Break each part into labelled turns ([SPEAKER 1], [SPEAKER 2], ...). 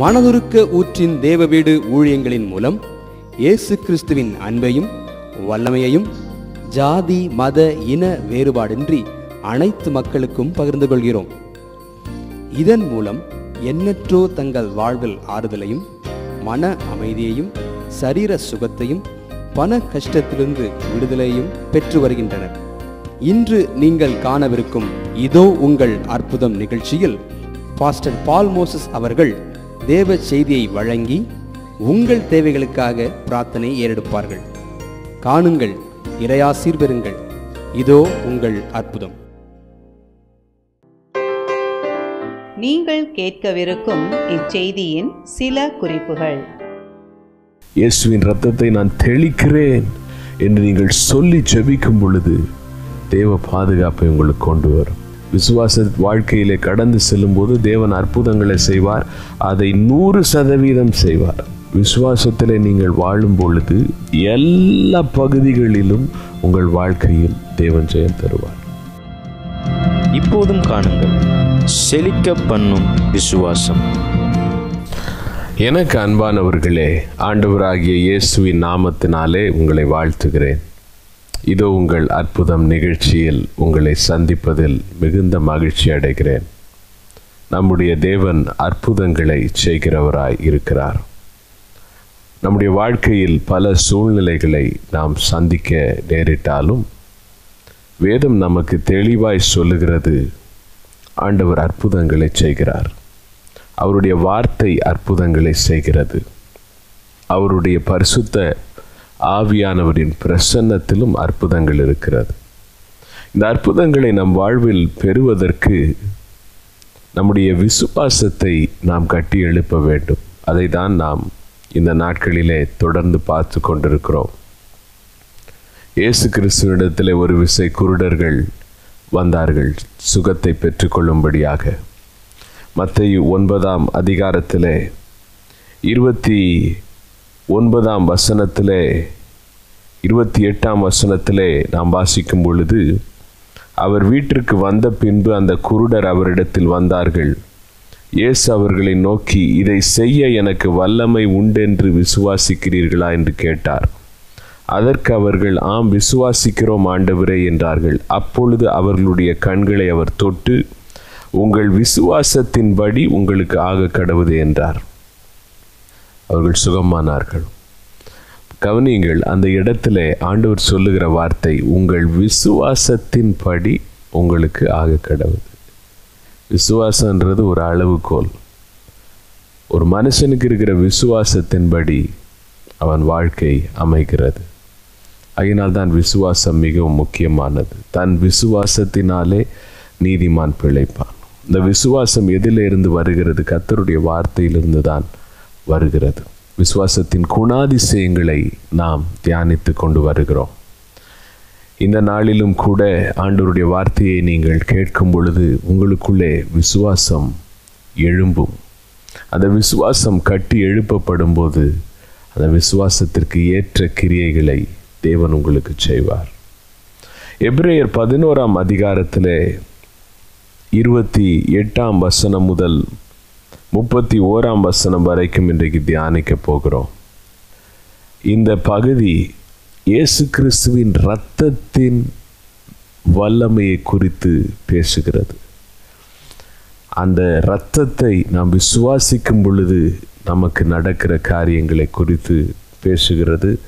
[SPEAKER 1] மனதுருக்க ஊற்றின் தேவ வீடு ஊழியங்களின் மூலம் இயேசு கிறிஸ்துவின் அன்பையும் வல்லமையையும் ஜாதி மத இன வேறுபாடின்றி அனைத்து மக்களுக்கும் பகிர்ந்து கொள்கிறோம். இதன் மூலம் எண்ணற்றோ தங்கள் வாழ்வில் ஆறுதலையும் மன அமைதியையும் சரீர சுகத்தையும் பண கஷ்டத்திலிருந்து விடுதலையும் பெற்று வருகின்றனர். இன்று நீங்கள் காணவிருக்கும் இதோ உங்கள் அற்புதம் நிகழ்ச்சியில் பாஸ்டர் பால் மோசஸ் அவர்கள் தேவ செய்தியை வழங்கி உங்கள் தேவைகளுக்காக பிரார்த்தனை ஏறெடுப்பார்கள். காணுங்கள் இறையாசீர் பெறுங்கள் இதோ உங்கள் அற்புதம்.
[SPEAKER 2] நீங்கள் கேட்கவிருக்கும் இச்செய்தியின் சில குறிப்புகள்.
[SPEAKER 3] இயேசுவின் ரத்தத்தை நான் தெளிக்கிறேன் என்று நீங்கள் சொல்லி ஜெபிக்கும் பொழுது தேவ பாதுகாப்பை உங்களுக்கு கொண்டு வரும். விசுவாச வாழ்க்கையிலே கடந்து செல்லும்போது தேவன் அற்புதங்களை செய்வார். அதை நூறு சதவீதம் செய்வார். விசுவாசத்திலே நீங்கள் வாழும் பொழுது எல்லா பகுதிகளிலும் உங்கள் வாழ்க்கையில் தேவன் ஜெயம் தருவார்.
[SPEAKER 4] இப்போதும் காணுங்கள் செழிக்க பண்ணும் விசுவாசம்.
[SPEAKER 3] எனக்கு அன்பானவர்களே ஆண்டவராகிய இயேசுவின் நாமத்தினாலே உங்களை வாழ்த்துகிறேன். இதோ உங்கள் அற்புதம் நிகழ்ச்சியில் உங்களை சந்திப்பதில் மிகுந்த மகிழ்ச்சி அடைகிறேன். நம்முடைய தேவன் அற்புதங்களை செய்கிறவராய் இருக்கிறார். நம்முடைய வாழ்க்கையில் பல சூழ்நிலைகளை நாம் சந்திக்க நேரிட்டாலும் வேதம் நமக்கு தெளிவாய் சொல்லுகிறது ஆண்டவர் அற்புதங்களை செய்கிறார். அவருடைய வார்த்தை அற்புதங்களை செய்கிறது. அவருடைய பரிசுத்த ஆவியானவரின் பிரசன்னத்திலும் அற்புதங்கள் இருக்கிறது. இந்த அற்புதங்களை நம் வாழ்வில் பெறுவதற்கு நம்முடைய விசுவாசத்தை நாம் கட்டி எழுப்ப வேண்டும். அதை தான் நாம் இந்த நாட்களிலே தொடர்ந்து பார்த்து கொண்டிருக்கிறோம். இயேசு கிறிஸ்துவிடத்திலே ஒரு விசை குருடர்கள் வந்தார்கள் சுகத்தை பெற்றுக்கொள்ளும்படியாக. மத்திய ஒன்பதாம் அதிகாரத்திலே இருபத்தி ஒன்பதாம் வசனத்திலே இருபத்தி எட்டாம் வசனத்திலே நாம் வாசிக்கும் பொழுது அவர் வீட்டிற்கு வந்த பின்பு அந்த குருடர் அவரிடத்தில் வந்தார்கள். இயேசு அவர்களை நோக்கி இதை செய்ய எனக்கு வல்லமை உண்டென்று விசுவாசிக்கிறீர்களா? என்று கேட்டார். அதற்கு அவர்கள் ஆம் விசுவாசிக்கிறோம் ஆண்டவரே என்றார்கள். அப்பொழுது அவர்களுடைய கண்களை அவர் தொட்டு உங்கள் விசுவாசத்தின்படி உங்களுக்கு ஆக கடவுது என்றார். அவர்கள் சுகமானார்கள். கவனியுங்கள் அந்த இடத்துல ஆண்டவர் சொல்லுகிற வார்த்தை உங்கள் விசுவாசத்தின்படி உங்களுக்கு ஆக கடவுது விசுவாசன்றது ஒரு அளவுகோல். ஒரு மனுஷனுக்கு இருக்கிற விசுவாசத்தின்படி அவன் வாழ்க்கை அமைகிறது. அதனால் தான் விசுவாசம் மிகவும் முக்கியமானது. தன் விசுவாசத்தினாலே நீதிமான் பிழைப்பான். இந்த விசுவாசம் எதிலிருந்து வருகிறது? கத்தருடைய வார்த்தையிலிருந்து தான் வருகிறது. விசுவாசத்தின் குணாதிசயங்களை நாம் தியானித்து கொண்டு வருகிறோம். இந்த நாளிலும் கூட ஆண்டவருடைய வார்த்தையை நீங்கள் கேட்கும் பொழுது உங்களுக்குள்ளே விசுவாசம் எழும்பும். அந்த விசுவாசம் கட்டி எழுப்பப்படும் போது அந்த விசுவாசத்திற்கு ஏற்ற கிரியைகளை தேவன் உங்களுக்கு செய்வார். எப்ரேயர் பதினோராம் அதிகாரத்தில் இருபத்தி எட்டாம் வசனம் முதல் முப்பத்தி ஓராம் வசனம் வரைக்கும் இன்றைக்கு தியானிக்க போகிறோம். இந்த பகுதி இயேசு கிறிஸ்துவின் இரத்தத்தின் வல்லமையை குறித்து பேசுகிறது. அந்த இரத்தத்தை நாம் விசுவாசிக்கும் பொழுது நமக்கு நடக்கிற காரியங்களை குறித்து பேசுகிறது.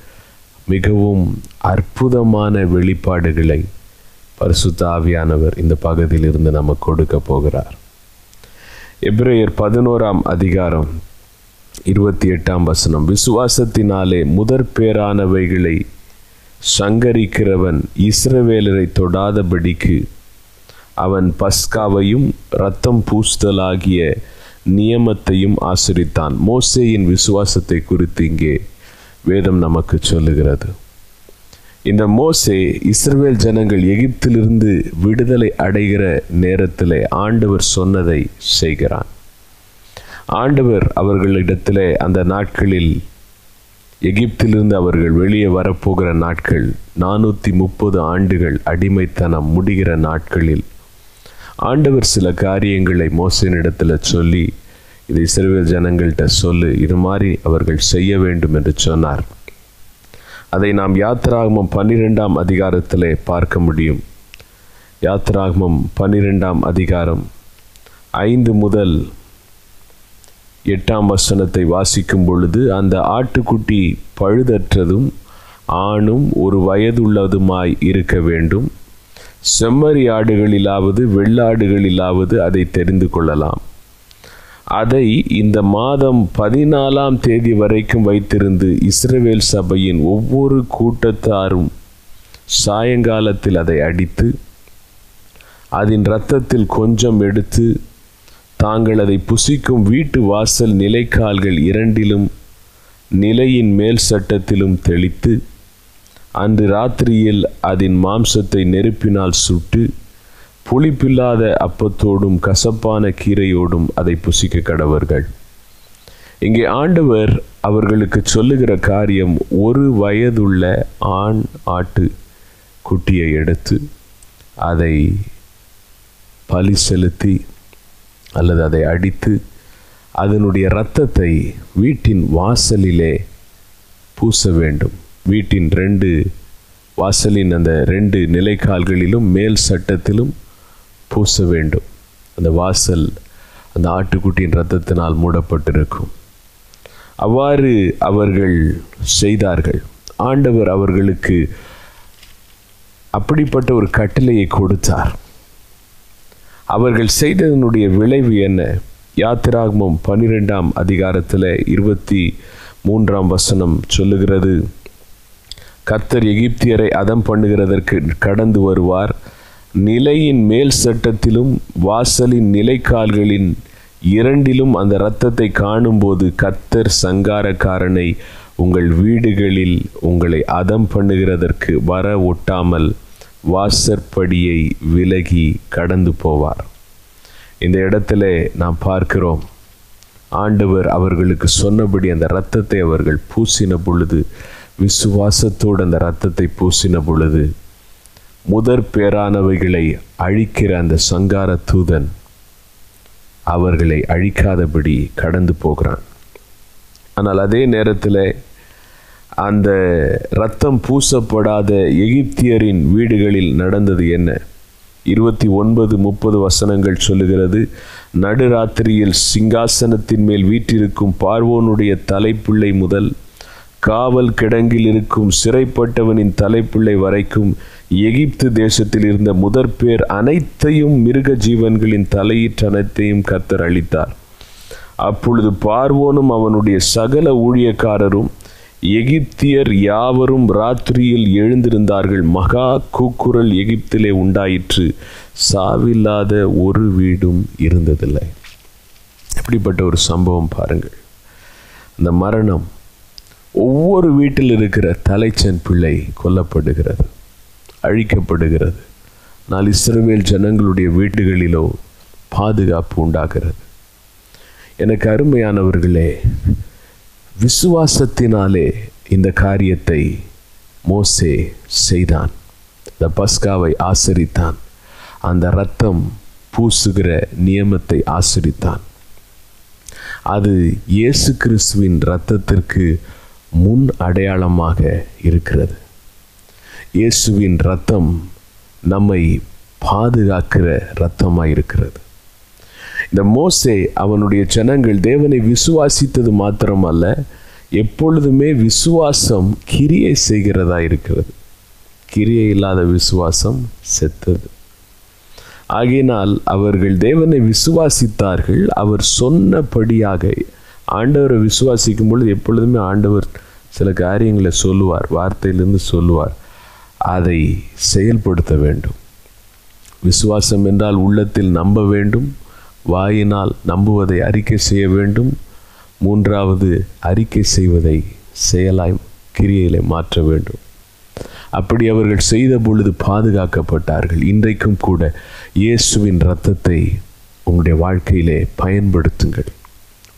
[SPEAKER 3] மிகவும் அற்புதமான வெளிப்பாடுகளை பரிசுத்தாவியானவர் இந்த பகுதியில் இருந்து நமக்கு கொடுக்க போகிறார். எப்ரேயர் பதினோராம் அதிகாரம் இருபத்தி எட்டாம் வசனம். விசுவாசத்தினாலே முதற் பேரானவைகளை சங்கரிக்கிறவன் இஸ்ரவேலரை தொடாதபடிக்கு அவன் பஸ்காவையும் இரத்தம் பூசுதலாகிய நியமத்தையும் ஆசிரித்தான். மோசேயின் விசுவாசத்தை குறித்து இங்கே வேதம் நமக்கு சொல்லுகிறது. இந்த மோசே இஸ்ரவேல் ஜனங்கள் எகிப்திலிருந்து விடுதலை அடைகிற நேரத்தில் ஆண்டவர் சொன்னதை செய்கிறான். ஆண்டவர் அவர்களிடத்தில் அந்த நாட்களில் எகிப்திலிருந்து அவர்கள் வெளியே வரப்போகிற நாட்கள் நானூற்றி முப்பது ஆண்டுகள் அடிமைத்தனம் முடிகிற நாட்களில் ஆண்டவர் சில காரியங்களை மோசனிடத்தில் சொல்லி இதை இஸ்ரவேல் ஜனங்கள்கிட்ட சொல்லு இது மாதிரி அவர்கள் செய்ய வேண்டும் என்று சொன்னார். அதை நாம் யாத்திராகமம் பன்னிரெண்டாம் அதிகாரத்திலே பார்க்க முடியும். யாத்திராகமம் பன்னிரெண்டாம் அதிகாரம் ஐந்து முதல் எட்டாம் வசனத்தை வாசிக்கும் பொழுது அந்த ஆட்டுக்குட்டி பழுதற்றதும் ஆணும் ஒரு வயதுள்ளதுமாய் இருக்க வேண்டும். செம்மறி ஆடுகளிலாவது வெள்ளாடுகளிலாவது அதை தெரிந்து கொள்ளலாம். அதை இந்த மாதம் பதினாலாம் தேதி வரைக்கும் வைத்திருந்து இஸ்ரவேல் சபையின் ஒவ்வொரு கூட்டத்தாரும் சாயங்காலத்தில் அதை அடித்து அதன் இரத்தத்தில் கொஞ்சம் எடுத்து தாங்கள் அதை புசிக்கும் வீட்டு வாசல் நிலைக்கால்கள் இரண்டிலும் நிலையின் மேல் சட்டத்திலும் தெளித்து அன்று ராத்திரியில் அதன் மாம்சத்தை நெருப்பினால் சுட்டு புளிப்பில்லாத அப்பத்தோடும் கசப்பான கீரையோடும் அதை புசிக்க கடவர்கள். இங்கே ஆண்டவர் அவர்களுக்கு சொல்லுகிற காரியம் ஒரு வயதுள்ள ஆண் ஆட்டு குட்டியை எடுத்து அதை பலி செலுத்தி அல்லது அதை அடித்து அதனுடைய இரத்தத்தை வீட்டின் வாசலிலே பூச வேண்டும். வீட்டின் ரெண்டு வாசலின் அந்த ரெண்டு நிலைக்கால்களிலும் மேல் சட்டத்திலும் பூச வேண்டும். அந்த வாசல் அந்த ஆட்டுக்குட்டியின் ரத்தத்தினால் மூடப்பட்டிருக்கும். அவ்வாறு அவர்கள் செய்தார்கள். ஆண்டவர் அவர்களுக்கு அப்படிப்பட்ட ஒரு கட்டளையை கொடுத்தார். அவர்கள் செய்ததனுடைய விளைவு என்ன? யாத்திராகமம் பன்னிரெண்டாம் அதிகாரத்தில் இருபத்தி மூன்றாம் வசனம் சொல்லுகிறது. கர்த்தர் எகிப்தியரை அதம் பண்ணுகிறதற்கு கடந்து வருவார். நிலையின் மேல் சட்டத்திலும் வாசலின் நிலைக்கால்களின் இரண்டிலும் அந்த இரத்தத்தை காணும்போது கத்தர் சங்காரக்காரனை உங்கள் வீடுகளில் உங்களை அதம் பண்ணுகிறதற்கு வர ஒட்டாமல் வாசற்படியை விலகி கடந்து போவார். இந்த இடத்துல நாம் பார்க்கிறோம் ஆண்டவர் அவர்களுக்கு சொன்னபடி அந்த இரத்தத்தை அவர்கள் பூசின பொழுது விசுவாசத்தோடு அந்த இரத்தத்தை பூசின பொழுது முதற் பேரானவைகளை அழிக்கிற அந்த சங்கார தூதன் அவர்களை அழிக்காதபடி கடந்து போகிறான். ஆனால் அதே நேரத்தில் அந்த ரத்தம் பூசப்படாத எகிப்தியரின் வீடுகளில் நடந்தது என்ன? இருபத்தி ஒன்பது முப்பது வசனங்கள் சொல்லுகிறது நடுராத்திரியில் சிங்காசனத்தின் மேல் வீற்றிருக்கும் பார்வோனுடைய தலைப்பிள்ளை முதல் காவல் கிடங்கில் இருக்கும் சிறைப்பட்டவனின் தலைப்பிள்ளை வரைக்கும் எகிப்து தேசத்தில் இருந்த முதற்பேர் அனைத்தையும் மிருக ஜீவன்களின் தலையீற்று அனைத்தையும் கத்தர் அளித்தார். அப்பொழுது பார்வோனும் அவனுடைய சகல ஊழியக்காரரும் எகிப்தியர் யாவரும் ராத்திரியில் எழுந்திருந்தார்கள். மகா கூக்குரல் எகிப்திலே உண்டாயிற்று. சாவில்லாத ஒரு வீடும் இருந்ததில்லை. இப்படிப்பட்ட ஒரு சம்பவம் பாருங்கள். அந்த மரணம் ஒவ்வொரு வீட்டில் இருக்கிற தலைச்சன் பிள்ளை கொல்லப்படுகிறது. அழிக்கப்படுகிறது. ஆனால் இஸ்ரவேல் ஜனங்களுடைய வீடுகளிலோ பாதுகாப்பு உண்டாகிறது. எனக்கு அருமையானவர்களே விசுவாசத்தினாலே இந்த காரியத்தை மோசே செய்தான். இந்த பஸ்காவை ஆசரித்தான். அந்த ரத்தம் பூசுகிற நியமத்தை ஆசரித்தான். அது இயேசு கிறிஸ்துவின் இரத்தத்திற்கு முன் அடையாளமாக இருக்கிறது. இயேசுவின் ரத்தம் நம்மை பாதுகாக்கிற ரத்தமாக இருக்கிறது இந்த மோசே அவனுடைய ஜனங்கள் தேவனை விசுவாசித்தது மாத்திரமல்ல எப்பொழுதுமே விசுவாசம் கிரியை செய்கிறதா இருக்கிறது கிரியை இல்லாத விசுவாசம் செத்தது. ஆகையினால் அவர்கள் தேவனை விசுவாசித்தார்கள் அவர் சொன்னபடியாக. ஆண்டவரை விசுவாசிக்கும் பொழுது எப்பொழுதுமே ஆண்டவர் சில காரியங்களை சொல்லுவார் வார்த்தையிலிருந்து சொல்லுவார். அதை செயல்படுத்த வேண்டும். விசுவாசம் என்றால் உள்ளத்தில் நம்ப வேண்டும் வாயினால் நம்புவதை அறிக்கை செய்ய வேண்டும் மூன்றாவது அறிக்கை செய்வதை செயலாய் கிரியையிலே மாற்ற வேண்டும். அப்படி அவர்கள் செய்த பொழுது பாதுகாக்கப்பட்டார்கள். இன்றைக்கும் கூட இயேசுவின் இரத்தத்தை உங்களுடைய வாழ்க்கையிலே பயன்படுத்துங்கள்.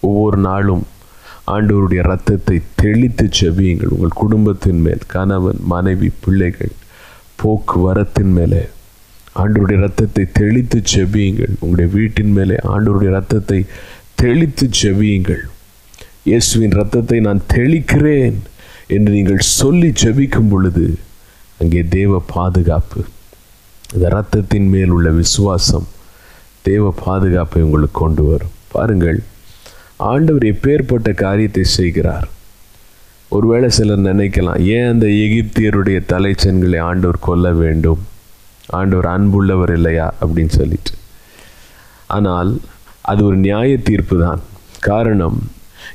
[SPEAKER 3] ஒவ்வொரு நாளும் ஆண்டவருடைய ரத்தத்தை தெளித்து செவியுங்கள் உங்கள் குடும்பத்தின் மேல் கணவன் மனைவி பிள்ளைகள் போக்குவரத்தின் மேலே ஆண்டோருடைய ரத்தத்தை தெளித்து செவியுங்கள் உங்களுடைய வீட்டின் மேலே ஆண்டவருடைய ரத்தத்தை தெளித்து செவியுங்கள் இயேசுவின் ரத்தத்தை நான் தெளிக்கிறேன் என்று நீங்கள் சொல்லி செபிக்கும் பொழுது அங்கே தேவ பாதுகாப்பு இந்த ரத்தத்தின் மேல் உள்ள விசுவாசம் தேவ பாதுகாப்பை உங்களுக்கு கொண்டு வரும். பாருங்கள் ஆண்டவர் எப்பேற்பட்ட காரியத்தை செய்கிறார்? ஒருவேளை சிலர் நினைக்கலாம் ஏன் அந்த எகிப்தியருடைய தலைச்சன்களை ஆண்டவர் கொல்ல வேண்டும்? ஆண்டவர் அன்புள்ளவர் இல்லையா? அப்படின்னு சொல்லிட்டு. ஆனால் அது ஒரு நியாய தீர்ப்பு தான் காரணம்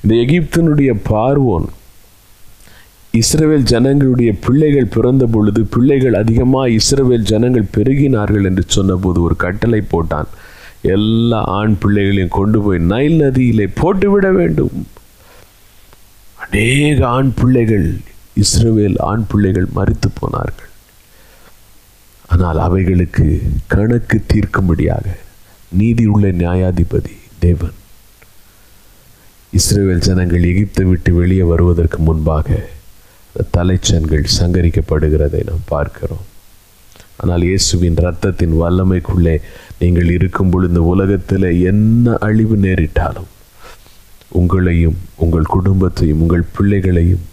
[SPEAKER 3] இந்த எகிப்தினுடைய பார்வோன் இஸ்ரவேல் ஜனங்களுடைய பிள்ளைகள் பிறந்த பொழுது பிள்ளைகள் அதிகமாக இஸ்ரவேல் ஜனங்கள் பெருகினார்கள் என்று சொன்னபோது ஒரு கட்டளை போட்டான். எல்லா ஆண் பிள்ளைகளையும் கொண்டு போய் நைல் நதியிலே போட்டுவிட வேண்டும். அநேக ஆண் பிள்ளைகள் இஸ்ரவேல் ஆண் பிள்ளைகள் மறித்து போனார்கள். ஆனால் அவைகளுக்கு கணக்கு தீர்க்கும்படியாக நீதியுள்ள நியாயாதிபதி தேவன் இஸ்ரேல் ஜனங்கள் எகிப்தை விட்டு வெளியே வருவதற்கு முன்பாக தலைச்சன்கள் சங்கரிக்கப்படுகிறதை நாம் பார்க்கிறோம். ஆனால் இயேசுவின் ரத்தத்தின் வல்லமைக்குள்ளே நீங்கள் இருக்கும் பொழுது இந்த உலகத்தில் என்ன அழிவு நேரிட்டாலும் உங்களையும் உங்கள் குடும்பத்தையும் உங்கள் பிள்ளைகளையும்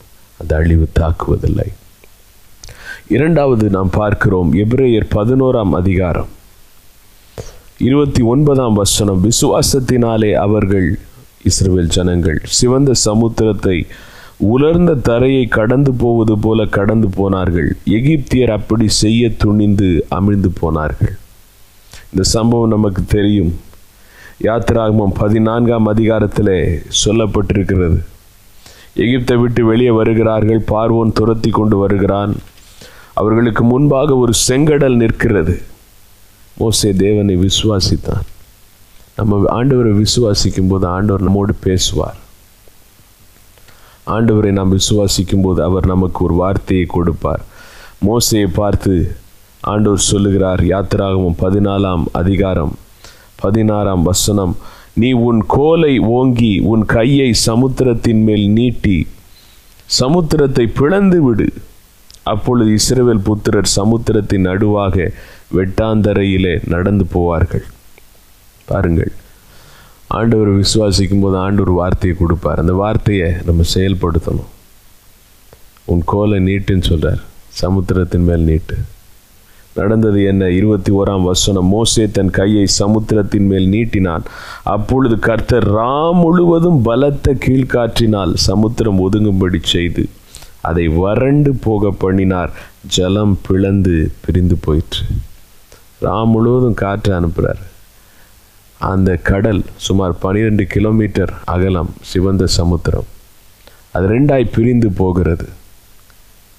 [SPEAKER 3] அந்த அழிவு தாக்குவதில்லை. இரண்டாவது நாம் பார்க்கிறோம் எபிரேயர் பதினோராம் அதிகாரம். இருபத்தி ஒன்பதாம் வசனம் விசுவாசத்தினாலே அவர்கள் இஸ்ரேல் ஜனங்கள் சிவந்த சமுத்திரத்தை உலர்ந்த தரையை கடந்து போவது போல கடந்து போனார்கள். எகிப்தியர் அப்படி செய்ய துணிந்து அமிழ்ந்து போனார்கள். இந்த சம்பவம் நமக்கு தெரியும். யாத்திராகமம் பதினான்காம் அதிகாரத்தில் சொல்லப்பட்டிருக்கிறது. எகிப்தை விட்டு வெளியே வருகிறார்கள். பார்வோன் துரத்தி கொண்டு வருகிறான். அவர்களுக்கு முன்பாக ஒரு செங்கடல் நிற்கிறது. மோசே தேவனை விசுவாசித்தான். நம்ம ஆண்டவரை விசுவாசிக்கும் போது ஆண்டவர் நம்மோடு பேசுவார். ஆண்டவரை நாம் விசுவாசிக்கும் போது அவர் நமக்கு ஒரு வார்த்தையை கொடுப்பார். மோசையை பார்த்து ஆண்டவர் சொல்லுகிறார் யாத்திராகமும் பதினாலாம் அதிகாரம் பதினாறாம் வசனம் நீ உன் கோலை ஓங்கி உன் கையை சமுத்திரத்தின் மேல் நீட்டி சமுத்திரத்தை பிளந்து விடு. அப்பொழுது இஸ்ரவேல் புத்திரர் சமுத்திரத்தின் நடுவாக வெட்டாந்தரையிலே நடந்து போவார்கள். பாருங்கள். ஆண்டவர் விசுவாசிக்கும் போது ஆண்டவர் வார்த்தையை கொடுப்பார். அந்த வார்த்தையை நம்ம செயல்படுத்தணும். உன் கோலை நீட்டுன்னு சொல்கிறார் சமுத்திரத்தின் மேல் நீட்டு. நடந்தது என்ன? இருபத்தி ஓராம் வசனம். மோசே தன் கையை சமுத்திரத்தின் மேல் நீட்டினான். அப்பொழுது கர்த்தர் ராம் முழுவதும் பலத்த கீழ்காற்றினால் சமுத்திரம் ஒதுங்கும்படி செய்து அதை வறண்டு போக பண்ணினார். ஜலம் பிளந்து பிரிந்து போயிற்று. ராம் முழுவதும் காற்று அனுப்புகிறார் அந்த கடல் சுமார் பனிரெண்டு கிலோமீட்டர் அகலம் சிவந்த சமுத்திரம். அது ரெண்டாய் பிரிந்து போகிறது.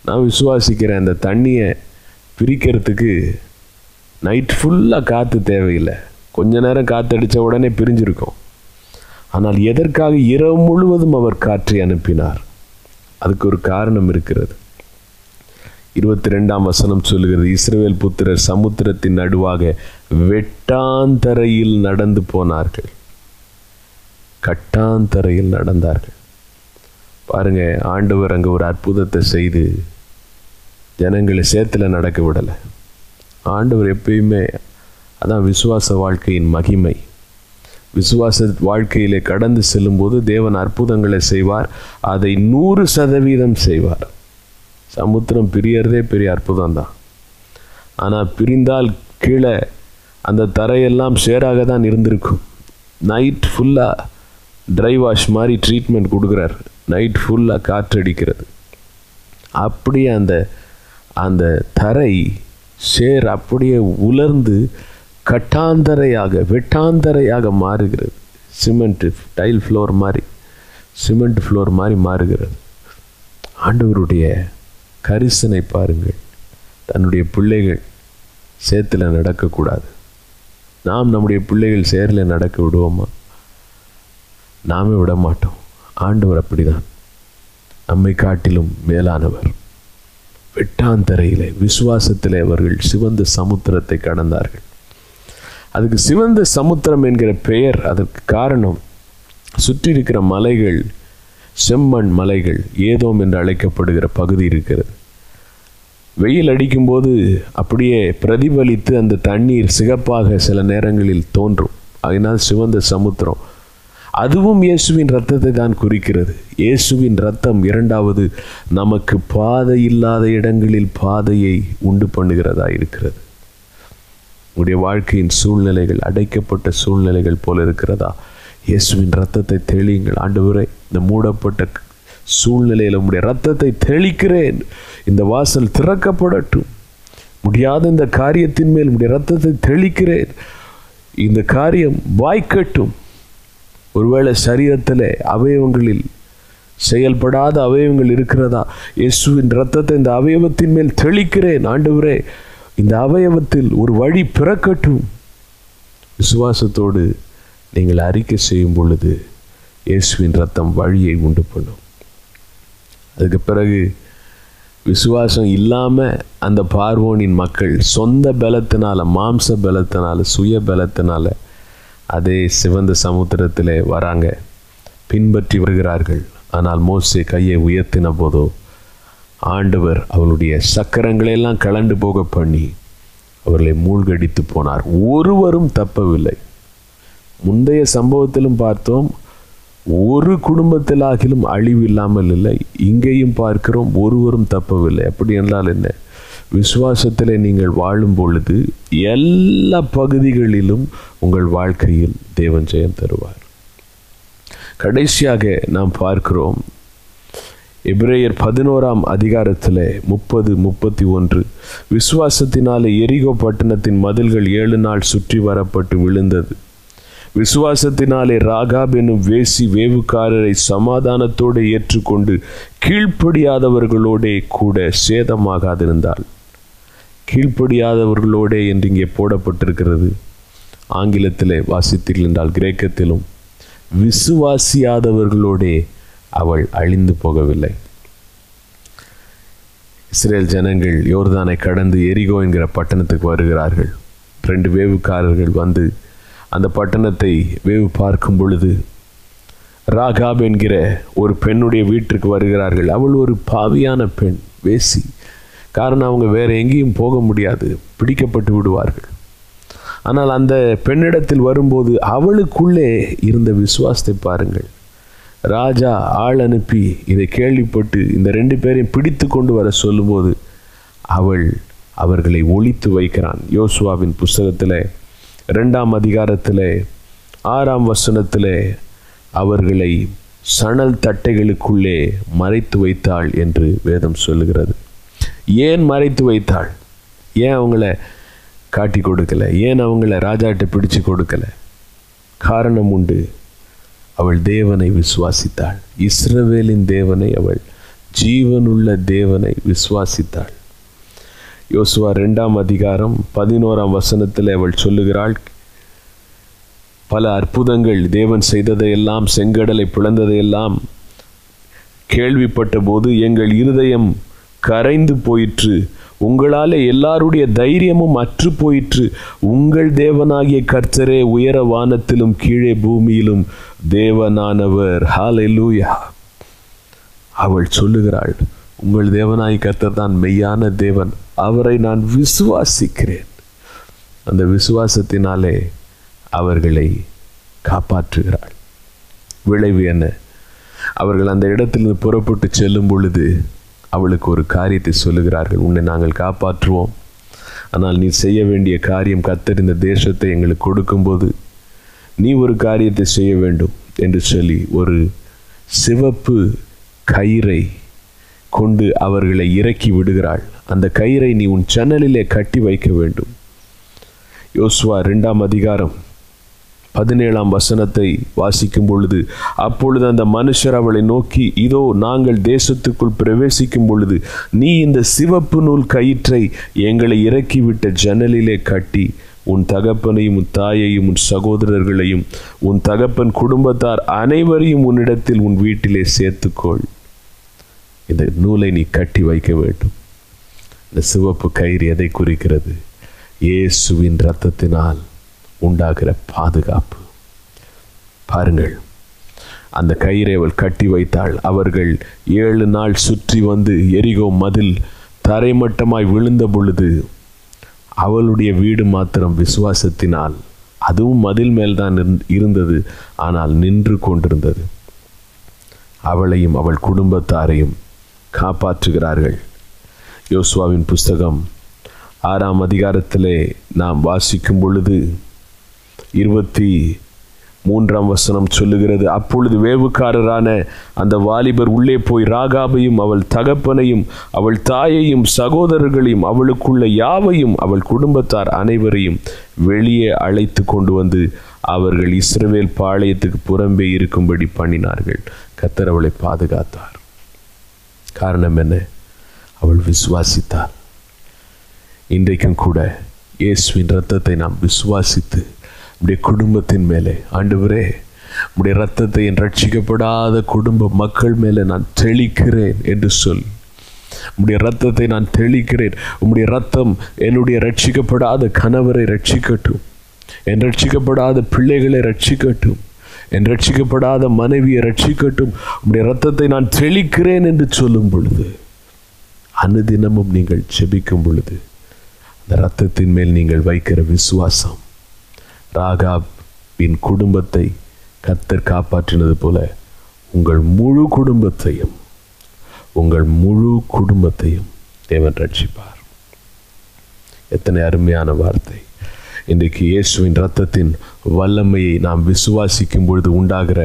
[SPEAKER 3] நான் விசுவாசிக்கிறேன் அந்த தண்ணியை பிரிக்கிறதுக்கு நைட் ஃபுல்லாக காற்று தேவையில்லை. கொஞ்ச நேரம் காற்றடித்த உடனே பிரிஞ்சிருக்கும். ஆனால் எதற்காக இரவு முழுவதும் அவர் காற்றை அனுப்பினார்? அதுக்கு ஒரு காரணம் இருக்கிறது. இருபத்தி ரெண்டாம் வசனம் சொல்லுகிறது இஸ்ரவேல் புத்திரர் சமுத்திரத்தின் நடுவாக வெட்டாந்தரையில் நடந்து போனார்கள். கட்டாந்தரையில் நடந்தார்கள். பாருங்க ஆண்டவர் அங்கே ஒரு அற்புதத்தை செய்து ஜனங்களை சேத்துல நடக்க விடலை. ஆண்டவர் எப்பயுமே அதான் விசுவாச வாழ்க்கையின் மகிமை. விசுவாச வாழ்க்கையிலே கடந்து செல்லும்போது தேவன் அற்புதங்களை செய்வார் அதை நூறு சதவீதம் செய்வார். சமுத்திரம் பிரியறதே பெரிய அற்புதம் தான் ஆனால் பிரிந்தால் கீழே அந்த தரையெல்லாம் சேராக தான் இருந்திருக்கும் நைட் ஃபுல்லாக ட்ரை வாஷ் மாதிரி ட்ரீட்மெண்ட் கொடுக்குறாரு. நைட் ஃபுல்லாக காற்றடிக்கிறது. அப்படியே அந்த அந்த தரை சேர் அப்படியே உலர்ந்து கட்டாந்தரையாக வெட்டாந்தரையாக மாறுகிறது. சிமெண்ட் டைல் ஃப்ளோர் மாதிரி சிமெண்ட் ஃப்ளோர் மாதிரி மாறுகிறது. ஆண்டவருடைய கரிசனை பாருங்கள். தன்னுடைய பிள்ளைகள் சேத்தில் நடக்கக்கூடாது. நாம் நம்முடைய பிள்ளைகள் சேரில் நடக்க விடுவோமா? நாமே விட மாட்டோம். ஆண்டவர் அப்படிதான். நம்மை காட்டிலும் மேலானவர். வெட்டாந்தரையிலே விசுவாசத்திலே அவர்கள் சிவந்த சமுத்திரத்தை கடந்தார்கள். அதுக்கு சிவந்த சமுத்திரம் என்கிற பெயர் அதற்கு காரணம் சுற்றி இருக்கிற மலைகள் செம்மண் மலைகள் ஏதோம் என்று அழைக்கப்படுகிற பகுதி இருக்கிறது. வெயில் அடிக்கும்போது அப்படியே பிரதிபலித்து அந்த தண்ணீர் சிகப்பாக சில நேரங்களில் தோன்றும். அதனால் சிவந்த சமுத்திரம். அதுவும் இயேசுவின் இரத்தத்தை தான் குறிக்கிறது. இயேசுவின் இரத்தம் இரண்டாவது நமக்கு பாதை இல்லாத இடங்களில் பாதையை உண்டு பண்ணுகிறதா இருக்கிறது. உடைய வாழ்க்கையின் சூழ்நிலைகள் அடைக்கப்பட்ட சூழ்நிலைகள் போல இருக்கிறதா? இயேசுவின் ரத்தத்தை தெளியுங்கள். ஆண்டவரே இந்த மூடப்பட்ட சூழ்நிலையில் உங்களுடைய ரத்தத்தை தெளிக்கிறேன். இந்த வாசல் திறக்கப்படட்டும். முடியாத இந்த காரியத்தின் மேல் உங்களுடைய ரத்தத்தை தெளிக்கிறேன். இந்த காரியம் வாய்க்கட்டும். ஒருவேளை சரீரத்தில் அவயவங்களில் செயல்படாத அவயவங்கள் இருக்கிறதா? இயேசுவின் ரத்தத்தை இந்த அவயவத்தின் மேல் தெளிக்கிறேன். ஆண்டவரே இந்த அவயவத்தில் ஒரு வழி பிறக்கட்டும். விசுவாசத்தோடு நீங்கள் அறிக்கை செய்யும் பொழுது இயேசுவின் ரத்தம் வழியை உண்டு பண்ணும். அதுக்கு பிறகு விசுவாசம் இல்லாமல் அந்த பார்வோனின் மக்கள் சொந்த பலத்தினால் மாம்ச பலத்தினால் சுய பலத்தினால் அதே சிவந்த சமுத்திரத்தில் வராங்க. பின்பற்றி வருகிறார்கள். ஆனால் மோசே கையை உயர்த்தின போதோ ஆண்டவர் அவளுடைய சக்கரங்களையெல்லாம் கலண்டு போக பண்ணி அவர்களை மூழ்கடித்து போனார். ஒருவரும் தப்பவில்லை. முந்தைய சம்பவத்திலும் பார்த்தோம் ஒரு குடும்பத்திலாகிலும் அழிவு இல்லாமல் இல்லை. இங்கேயும் பார்க்கிறோம் ஒருவரும் தப்பவில்லை. அப்படி என்றால் என்ன? விசுவாசத்தில் நீங்கள் வாழும் பொழுது எல்லா பகுதிகளிலும் உங்கள் வாழ்க்கையில் தேவன் ஜெயம் தருவார். கடைசியாக நாம் பார்க்கிறோம் எபிரேயர் பதினோராம் அதிகாரத்தில் முப்பது முப்பத்தி ஒன்று விசுவாசத்தினாலே எரிகோ பட்டணத்தின் மதில்கள் ஏழு நாள் சுற்றி வரப்பட்டு விழுந்தது. விசுவாசத்தினாலே ராகாப் என்னும் வேசி வேவுக்காரரை சமாதானத்தோடு ஏற்றுக்கொண்டு கீழ்ப்படியாதவர்களோடே கூட சேதமாகாதிருந்தாள். கீழ்ப்படியாதவர்களோடே என்று இங்கே போடப்பட்டிருக்கிறது. ஆங்கிலத்திலே வாசித்தீர்கள் என்றால் கிரேக்கத்திலும் விசுவாசியாதவர்களோடே அவள் அழிந்து போகவில்லை. இஸ்ரேல் ஜனங்கள் யோர்தானை கடந்து எரிகோ என்கிற பட்டணத்துக்கு வருகிறார்கள். ரெண்டு வேவுக்காரர்கள் வந்து அந்த பட்டணத்தை வேவு பார்க்கும் பொழுது ராகாப் என்கிற ஒரு பெண்ணுடைய வீட்டிற்கு வருகிறார்கள். அவள் ஒரு பாவியான பெண் வேசி. காரணம் அவங்க வேறு எங்கேயும் போக முடியாது பிடிக்கப்பட்டு விடுவார்கள். ஆனால் அந்த பெண்ணிடத்தில் வரும்போது அவளுக்குள்ளே இருந்த விசுவாசத்தை பாருங்கள். ராஜா ஆள் அனுப்பி இதை கேள்விப்பட்டு இந்த ரெண்டு பேரையும் பிடித்து கொண்டு வர சொல்லும்போது அவள் அவர்களை ஒழித்து வைக்கிறான். யோசுவாவின் புஸ்தகத்தில் ரெண்டாம் அதிகாரத்தில் ஆறாம் வசனத்தில் அவர்களை சணல் தட்டைகளுக்குள்ளே மறைத்து வைத்தாள் என்று வேதம் சொல்லுகிறது. ஏன் மறைத்து வைத்தாள்? ஏன் அவங்கள காட்டி கொடுக்கல? ஏன் அவங்கள ராஜாட்ட பிடிச்சு கொடுக்கல? காரணம் உண்டு. அவள் தேவனை விசுவாசித்தாள். இஸ்ரவேலின் தேவனை அவள் ஜீவனுள்ள தேவனை விசுவாசித்தாள். யோசுவா ரெண்டாம் அதிகாரம் பதினோராம் வசனத்தில் அவள் சொல்லுகிறாள் பல அற்புதங்கள் தேவன் செய்ததையெல்லாம் செங்கடலை பிளந்ததையெல்லாம் கேள்விப்பட்ட போது எங்கள் இருதயம் கரைந்து போயிற்று. உங்களாலே எல்லாருடைய தைரியமும் அற்று போயிற்று. உங்கள் தேவனாகிய கர்த்தரே உயர வானத்திலும் கீழே பூமியிலும் தேவனானவர். ஹalleluya. அவள் சொல்லுகிறாள் உங்கள் தேவனாய் கர்த்தர் தான் மெய்யான தேவன். அவரை நான் விசுவாசிக்கிறேன். அந்த விசுவாசத்தினாலே அவர்களை காப்பாற்றுகிறாள் விளைவு என்ன? அவர்கள் அந்த இடத்திலிருந்து புறப்பட்டு செல்லும் பொழுது அவளுக்கு ஒரு காரியத்தை சொல்லுகிறார்கள். உன்னை நாங்கள் காப்பாற்றுவோம். ஆனால் நீ செய்ய வேண்டிய காரியம் கத்தறிந்த தேசத்தை எங்களுக்கு கொடுக்கும்போது நீ ஒரு காரியத்தை செய்ய வேண்டும் என்று சொல்லி ஒரு சிவப்பு கயிறை கொண்டு அவர்களை இறக்கி விடுகிறாள். அந்த கயிறை நீ உன் ஜன்னலிலே கட்டி வைக்க வேண்டும். யோசுவா ரெண்டாம் அதிகாரம் பதினேழாம் வசனத்தை வாசிக்கும் பொழுது அப்பொழுது அந்த மனுஷர் அவளை நோக்கி இதோ நாங்கள் தேசத்துக்குள் பிரவேசிக்கும் பொழுது நீ இந்த சிவப்பு நூல் கயிற்றை எங்களை இறக்கிவிட்ட ஜன்னலிலே கட்டி உன் தகப்பனையும் உன் தாயையும் உன் சகோதரர்களையும் உன் தகப்பன் குடும்பத்தார் அனைவரையும் உன்னிடத்தில் உன் வீட்டிலே சேர்த்துக்கொள். இந்த நூலை நீ கட்டி வைக்க வேண்டும். இந்த சிவப்பு கயிறு எதை குறிக்கிறது? இயேசுவின் இரத்தத்தினால் உண்டாகிற பாதுகாப்பு. பாருங்கள் அந்த கயிறை அவள் கட்டி வைத்தாள். அவர்கள் ஏழு நாள் சுற்றி வந்து எரிகோ மதில் தரைமட்டமாய் விழுந்த பொழுது அவளுடைய வீடு மாத்திரம் விசுவாசத்தினால் அதுவும் மதில் மேல்தான் இருந்தது. ஆனால் நின்று கொண்டிருந்தது. அவளையும் அவள் குடும்பத்தாரையும் காப்பாற்றுகிறார்கள். யோசுவாவின் புஸ்தகம் ஆறாம் அதிகாரத்திலே நாம் வாசிக்கும் பொழுது இருபத்தி மூன்றாம் வசனம் சொல்லுகிறது அப்பொழுது வேவுக்காரரான அந்த வாலிபர் உள்ளே போய் ராகாபையும் அவள் தகப்பனையும் அவள் தாயையும் சகோதரர்களையும் அவளுக்குள்ள யாவையும் அவள் குடும்பத்தார் அனைவரையும் வெளியே அழைத்து கொண்டு வந்து அவர்கள் இஸ்ரவேல் பாளையத்துக்கு புறம்பே இருக்கும்படி பண்ணினார்கள். கத்தர் அவளை பாதுகாத்தார். காரணம் என்ன? அவள் விசுவாசித்தாள் இன்றைக்கும் கூட இயேசுவின் ரத்தத்தை நாம் விசுவாசித்து நம்முடைய குடும்பத்தின் மேலே ஆண்டவரே உடைய ரத்தத்தை என் ரட்சிக்கப்படாத குடும்ப மக்கள் மேலே நான் தெளிக்கிறேன் என்று சொல். உம்முடைய ரத்தத்தை நான் தெளிக்கிறேன். உம்முடைய ரத்தம் என்னுடைய ரட்சிக்கப்படாத கணவரை ரட்சிக்கட்டும் என் ரட்சிக்கப்படாத பிள்ளைகளை ரட்சிக்கட்டும் என் ரட்சிக்கப்படாத மனைவியை ரட்சிக்கட்டும் உம்முடைய ரத்தத்தை நான் தெளிக்கிறேன் என்று சொல்லும் பொழுது அனுதினமும் நீங்கள் செபிக்கும் பொழுது அந்த ரத்தத்தின் மேல் நீங்கள் வைக்கிற விசுவாசம் ராகாபின் குடும்பத்தை கத்தர் காப்பாற்றினது போல உங்கள் முழு குடும்பத்தையும் உங்கள் முழு குடும்பத்தையும் தேவன் ரட்சிப்பார். எத்தனை அருமையான வார்த்தை. இன்றைக்கு இயேசுவின் ரத்தத்தின் வல்லமையை நாம் விசுவாசிக்கும் பொழுது உண்டாகிற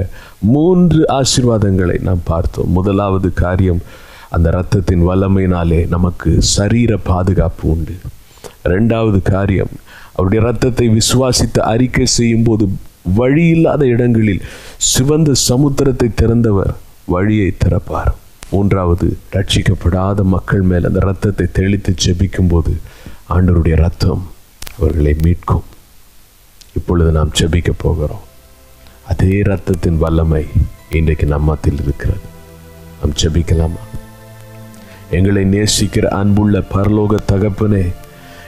[SPEAKER 3] மூன்று ஆசீர்வாதங்களை நாம் பார்த்தோம். முதலாவது காரியம் அந்த இரத்தத்தின் வல்லமையினாலே நமக்கு சரீர பாதுகாப்பு உண்டு. ரெண்டாவது காரியம் அவருடைய இரத்தத்தை விசுவாசித்து அறிக்கை செய்யும் போது வழி இல்லாத இடங்களில் சிவந்த சமுத்திரத்தை திறந்தவர் வழியை திறப்பார். மூன்றாவது ரட்சிக்கப்படாத மக்கள் மேல் அந்த இரத்தத்தை தெளித்து செபிக்கும் போது ஆண்டவருடைய ரத்தம் அவர்களை மீட்கும். இப்பொழுது நாம் செபிக்க போகிறோம். அதே இரத்தத்தின் வல்லமை இன்றைக்கு நம்மத்தில் இருக்கிறது. நாம் செபிக்கலாமா எங்களை நேசிக்கிற அன்புள்ள பரலோக தகப்பனே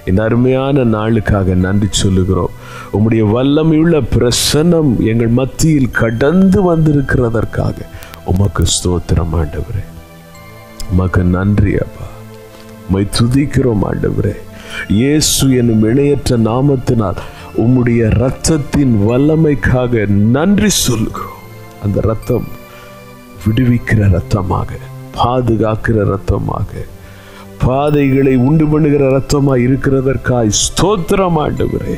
[SPEAKER 3] இந்த அருமையான நாளுக்காக நன்றி சொல்லுகிறோம். உம்முடைய வல்லமையுள்ள பிரசன்னம் எங்கள் மத்தியில் கடந்து வந்திருக்கிறதற்காக. உமக்கு ஸ்தோத்திரம் ஆண்டவரே. உமக்கு நன்றி அப்பா. உம்மை துதிக்கிறோம் ஆண்டவரே. இயேசு என்னும் இணையற்ற நாமத்தினால் உம்முடைய இரத்தத்தின் வல்லமைக்காக நன்றி சொல்லுகிறோம். அந்த இரத்தம் விடுவிக்கிற இரத்தமாக பாதுகாக்கிற ரத்தமாக பாதைகளை உண்டு பண்ணுகிற ரத்தமாக இருக்கிறதற்காய் ஸ்தோத்திரம் ஆண்டவரே.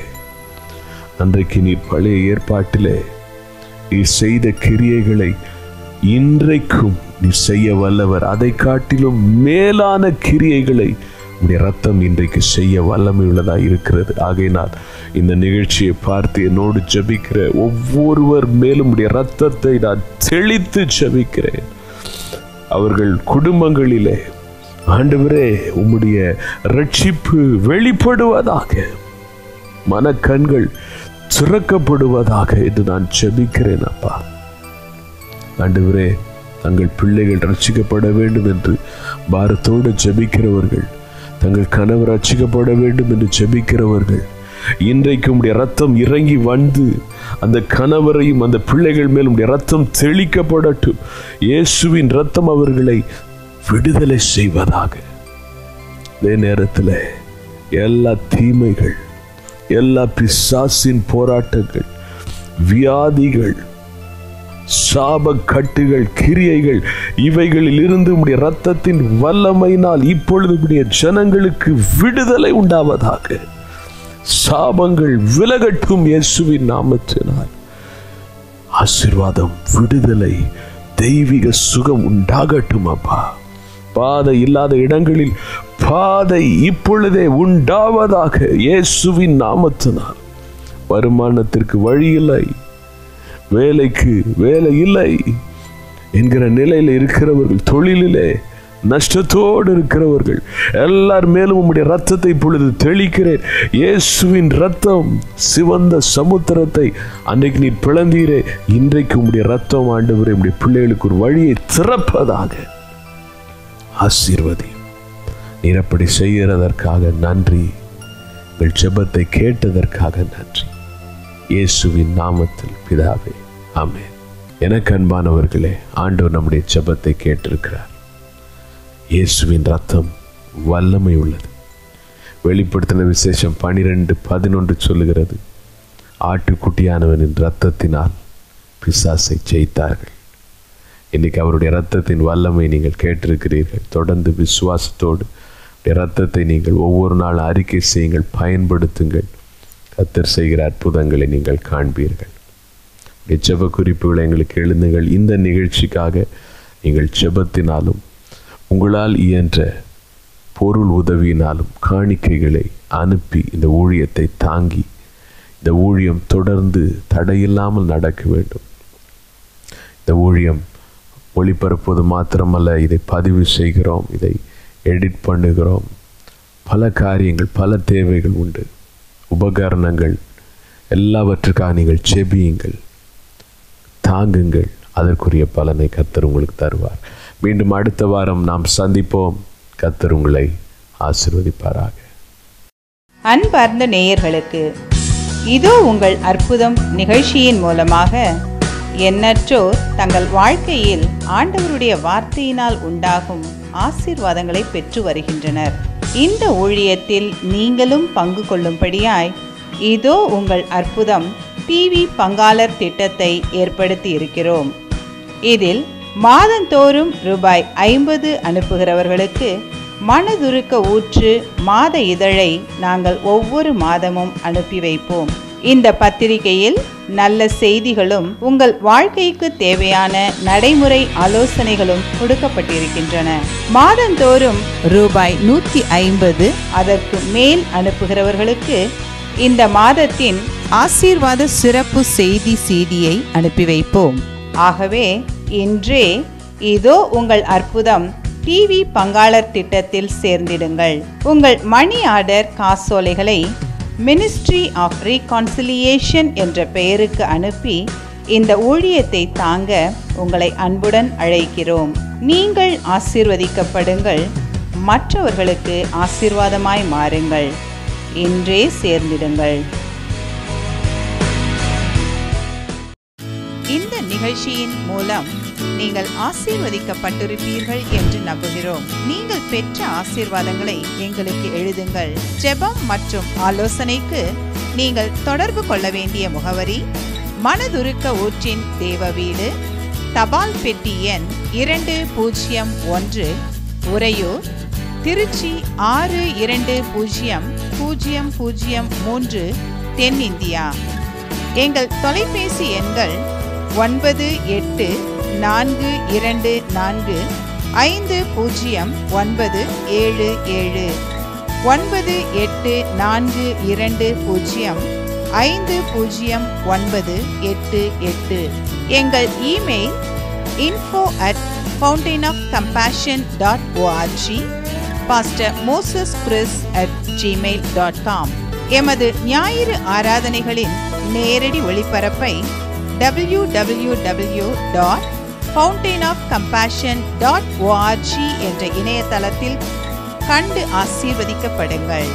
[SPEAKER 3] அன்றைக்கு நீ பழைய ஏற்பாட்டிலே நீ செய்த கிரியைகளை இன்றைக்கும் நீ செய்ய வல்லவர். அதை காட்டிலும் மேலான கிரியைகளை உடைய ரத்தம் இன்றைக்கு செய்ய வல்லமை உள்ளதாக இருக்கிறது. ஆகையினால் இந்த நிகழ்ச்சியை பார்த்து என்னோடு ஜபிக்கிற ஒவ்வொருவர் மேலும் உடைய ரத்தத்தை நான் தெளித்து ஜபிக்கிறேன். அவர்கள் குடும்பங்களிலே ஆண்டவரே உம்முடைய ரட்சிப்பு வெளிப்படுவதாக மனக்கண்கள் சிறக்கப்படுவதாக என்று நான் செபிக்கிறேன் அப்பா. ஆண்டவரே தங்கள் பிள்ளைகள் ரட்சிக்கப்பட வேண்டும் என்று பாரத்தோடு ஜெபிக்கிறவர்கள் தங்கள் கனவு ரட்சிக்கப்பட வேண்டும் என்று ஜெபிக்கிறவர்கள் இன்றைக்கு உடைய ரத்தம் இறங்கி வந்து அந்த கணவரையும் அந்த பிள்ளைகள் மேல் உடைய ரத்தம் தெளிக்கப்படட்டும். இயேசுவின் ரத்தம் அவர்களை விடுதலை செய்வதாக. அதே நேரத்தில் எல்லா தீமைகள் எல்லா பிசாசின் போராட்டங்கள் வியாதிகள் சாப கட்டுகள் கிரியைகள் இவைகளில் இருந்து உடைய ரத்தத்தின் வல்லமையினால் இப்பொழுது உடைய ஜனங்களுக்கு விடுதலை உண்டாவதாக. சாபங்கள் விலகட்டும் இயேசுவின் நாமத்தினால். ஆசிர்வாதம் விடுதலை தெய்வீக சுகம் உண்டாகட்டும் அப்பா. பாதை இல்லாத இடங்களில் பாதை இப்பொழுதே உண்டாவதாக இயேசுவின் நாமத்தினால். வருமானத்திற்கு வழி இல்லை வேலைக்கு வேலை இல்லை. என்கிற நிலையில் இருக்கிறவர்கள் தொழிலிலே நஷ்டத்தோடு இருக்கிறவர்கள். எல்லார் மேலும் உம்முடைய ரத்தத்தை இப்பொழுது தெளிக்கிறேன். இயேசுவின் ரத்தம் சிவந்த சமுத்திரத்தை அன்றைக்கு நீ பிளந்தீரே. இன்றைக்கு உம்முடைய ரத்தம் ஆண்டவர் உடைய பிள்ளைகளுக்கு ஒரு வழியை திறப்பதாக ஆசீர்வதி. நீர் அப்படி செய்கிறதற்காக நன்றி. உங்கள் ஜெபத்தை கேட்டதற்காக நன்றி. இயேசுவின் நாமத்தில் பிதாவே ஆமே எனக்கு அன்பானவர்களே ஆண்டவர் நம்முடைய ஜெபத்தை கேட்டிருக்கிறார். இயேசுவின் ரத்தம் வல்லமை உள்ளது. வெளிப்படுத்தின விசேஷம் பனிரெண்டு பதினொன்று சொல்லுகிறது. ஆட்டுக்குட்டியானவனின் இரத்தத்தினால் பிசாசை ஜெயித்தார்கள். இன்றைக்கு அவருடைய இரத்தத்தின் வல்லமை நீங்கள் கேட்டிருக்கிறீர்கள். தொடர்ந்து விசுவாசத்தோடு ரத்தத்தை இரத்தத்தை நீங்கள் ஒவ்வொரு நாள் அறிக்கை செய்யுங்கள் பயன்படுத்துங்கள். கத்தர் செய்கிற அற்புதங்களை நீங்கள் காண்பீர்கள். ஜெப குறிப்புகளை எங்களுக்கு எழுதுங்கள் இந்த நிகழ்ச்சிக்காக நீங்கள் ஜெபத்தினாலும் உங்களால் இயன்ற பொருள் உதவியினாலும் காணிக்கைகளை அனுப்பி இந்த ஊழியத்தை தாங்கி இந்த ஊழியம் தொடர்ந்து தடையில்லாமல் நடக்க வேண்டும். இந்த ஊழியம் ஒளிபரப்புவது மாத்திரமல்ல இதை பதிவு செய்கிறோம் இதை எடிட் பண்ணுகிறோம். பல காரியங்கள் பல தேவைகள் உண்டு. உபகரணங்கள் எல்லாவற்றுக்காக நீங்கள் செபியுங்கள் தாங்குங்கள். அதற்குரிய பலனை கத்தர் உங்களுக்கு தருவார். மீண்டும் அடுத்த வாரம் நாம் சந்திப்போம். கத்தர் உங்களை ஆசிர்வதிப்பாராக.
[SPEAKER 2] அன்பார்ந்த நேயர்களுக்கு இதோ உங்கள் அற்புதம் நிகழ்ச்சியின் மூலமாக எண்ணற்றோர் தங்கள் வாழ்க்கையில் ஆண்டவருடைய வார்த்தையினால் உண்டாகும் ஆசீர்வாதங்களை பெற்று வருகின்றனர். இந்த ஊழியத்தில் நீங்களும் பங்கு கொள்ளும்படியாய் இதோ உங்கள் அற்புதம் டிவி பங்காளர் திட்டத்தை ஏற்படுத்தி இருக்கிறோம். இதில் மாதந்தோறும் ரூபாய் ஐம்பது அனுப்புகிறவர்களுக்கு மனதுருக்க ஊற்று மாத இதழை நாங்கள் ஒவ்வொரு மாதமும் அனுப்பி வைப்போம். இந்த பத்திரிகையில் நல்ல செய்திகளும் உங்கள் வாழ்க்கைக்கு தேவையான நடைமுறை ஆலோசனைகளும் கொடுக்கப்பட்டிருக்கின்றன. மாதந்தோறும் ரூபாய் நூற்றி ஐம்பது அதற்கு மேல் அனுப்புகிறவர்களுக்கு இந்த மாதத்தின் ஆசீர்வாத சிறப்பு செய்தி சீடியை அனுப்பி வைப்போம். ஆகவே இன்றே இதோ உங்கள் அற்புதம். டிவி பங்காளர் திட்டத்தில் சேர்ந்திடுங்கள். உங்கள் மணி ஆர்டர் காசோலைகளை மினிஸ்ட்ரி ஆஃப் ரீகான்சிலியேஷன் என்ற பெயருக்கு அனுப்பி இந்த ஊழியத்தை தாங்க உங்களை அன்புடன் அழைக்கிறோம். நீங்கள் ஆசீர்வதிக்கப்படுங்கள். மற்றவர்களுக்கு ஆசீர்வாதமாய் மாறுங்கள். இன்றே சேர்ந்திடுங்கள். நிகழ்ச்சியின் மூலம் நீங்கள் ஆசீர்வதிக்கப்பட்டிருப்பீர்கள் என்று நம்புகிறோம். நீங்கள் பெற்ற ஆசீர்வாதங்களை எங்களுக்கு எழுதுங்கள். ஜெபம் மற்றும் ஆலோசனைக்கு நீங்கள் தொடர்பு கொள்ள வேண்டிய முகவரி மனதுருக்க ஊற்றின் தேவ வீடு தபால் பெட்டி எண் இரண்டு பூஜ்ஜியம் ஒன்று உறையூர் திருச்சி ஆறு இரண்டு பூஜ்ஜியம் பூஜ்ஜியம் பூஜ்ஜியம் மூன்று தென்னிந்தியா. எங்கள் தொலைபேசி எண்கள் ஒன்பது எட்டு நான்கு இரண்டு நான்கு ஐந்து பூஜ்ஜியம் ஒன்பது ஏழு ஏழு ஒன்பது எட்டு நான்கு இரண்டு பூஜ்ஜியம் ஐந்து பூஜ்ஜியம் ஒன்பது எட்டு எட்டு. எங்கள் email info at Fountain of Compassion dot O R G pastor Moses Chris at Gmail dot com எமது ஞாயிறு ஆராதனைகளின் நேரடி ஒளிபரப்பை W W W dot Fountain of Compassion dot O R G என்ற இணையதளத்தில் கண்டு ஆசீர்வதிக்கப்படுங்கள்.